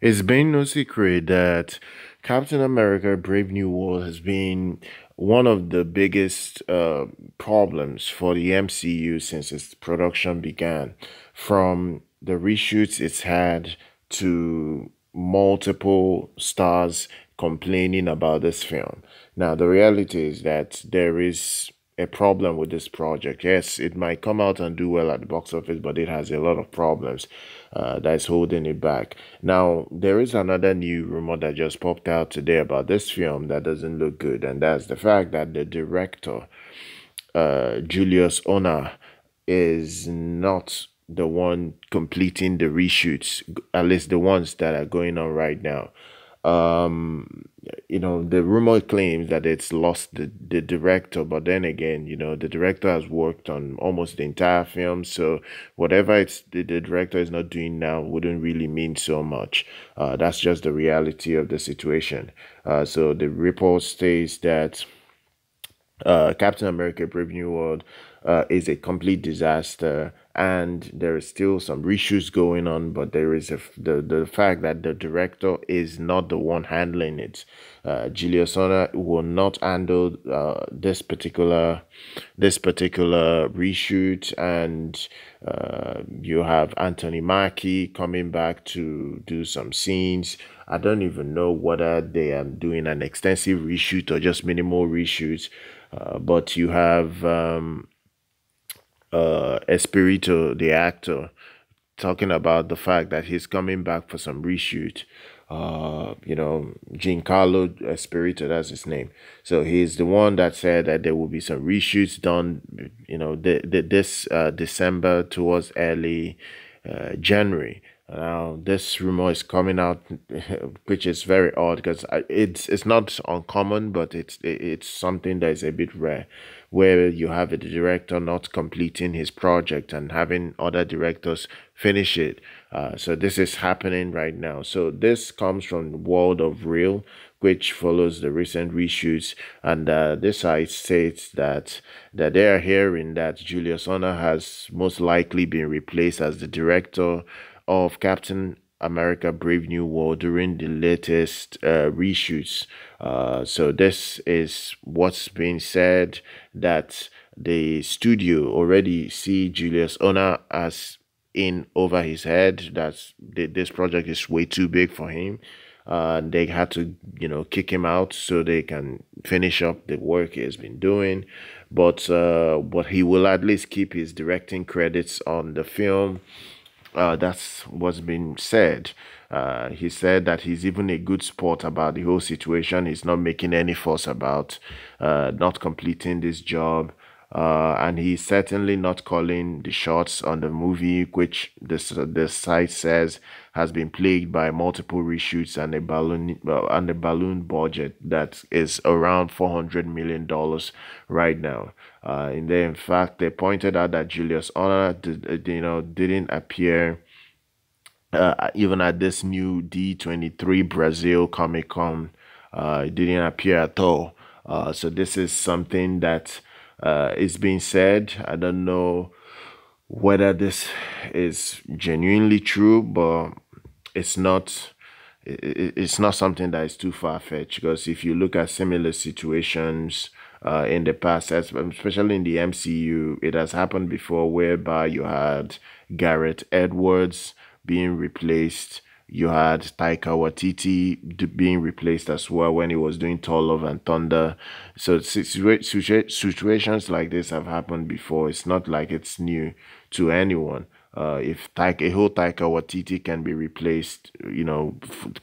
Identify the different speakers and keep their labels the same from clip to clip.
Speaker 1: It's been no secret that Captain America Brave New World has been one of the biggest uh, problems for the MCU since its production began. From the reshoots it's had to multiple stars complaining about this film. Now, the reality is that there is a problem with this project. Yes, it might come out and do well at the box office, but it has a lot of problems uh, that's holding it back. Now, there is another new rumor that just popped out today about this film that doesn't look good, and that's the fact that the director, uh, Julius Onah, is not the one completing the reshoots, at least the ones that are going on right now um you know the rumor claims that it's lost the, the director but then again you know the director has worked on almost the entire film so whatever it's the, the director is not doing now wouldn't really mean so much. Uh that's just the reality of the situation. Uh so the report states that uh captain america brave new world uh, is a complete disaster and there is still some reshoots going on but there is a, the the fact that the director is not the one handling it. Uh, Onah will not handle uh, this particular this particular reshoot. And uh, you have Anthony Mackie coming back to do some scenes. I don't even know whether they are doing an extensive reshoot or just minimal reshoots. Uh, but you have um, uh Esposito, the actor, talking about the fact that he's coming back for some reshoot. Uh, you know, Giancarlo Esposito, that's his name. So he's the one that said that there will be some reshoots done, you know, the, the, this uh, December towards early uh, January. Now this rumor is coming out, which is very odd because it's it's not uncommon, but it's it's something that is a bit rare, where you have a director not completing his project and having other directors finish it. Uh, so this is happening right now. So this comes from World of Reel, which follows the recent reshoots, and uh, this site states that that they are hearing that Julius Onah has most likely been replaced as the director of Captain America Brave New World during the latest uh, reshoots. Uh, so this is what's being said that the studio already see Julius Onah as in over his head. that this project is way too big for him. Uh, they had to, you know, kick him out so they can finish up the work he has been doing. But uh, but he will at least keep his directing credits on the film uh, that's what's been said. Uh, he said that he's even a good sport about the whole situation. He's not making any fuss about uh, not completing this job. Uh, and he's certainly not calling the shots on the movie, which this the site says has been plagued by multiple reshoots and a balloon uh, and a balloon budget that is around four hundred million dollars right now. Uh, and then, in fact, they pointed out that Julius Onah, did, uh, you know, didn't appear uh, even at this new D23 Brazil Comic Con. Uh, it didn't appear at all. Uh, so this is something that uh, is being said. I don't know whether this is genuinely true, but it's not it's not something that is too far fetched because if you look at similar situations uh, in the past, especially in the MCU, it has happened before whereby you had Gareth Edwards being replaced. You had Taika Waititi being replaced as well when he was doing Thor Love and Thunder. So situa situations like this have happened before. It's not like it's new to anyone uh, if Taika, a whole Taika Waititi can be replaced, you know,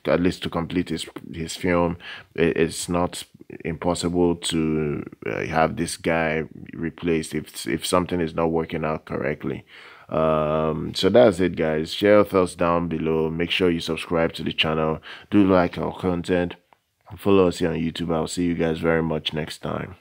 Speaker 1: at least to complete his his film, it, it's not impossible to uh, have this guy replaced if if something is not working out correctly. Um, so that's it, guys. Share your thoughts down below. Make sure you subscribe to the channel. Do like our content. Follow us here on YouTube. I'll see you guys very much next time.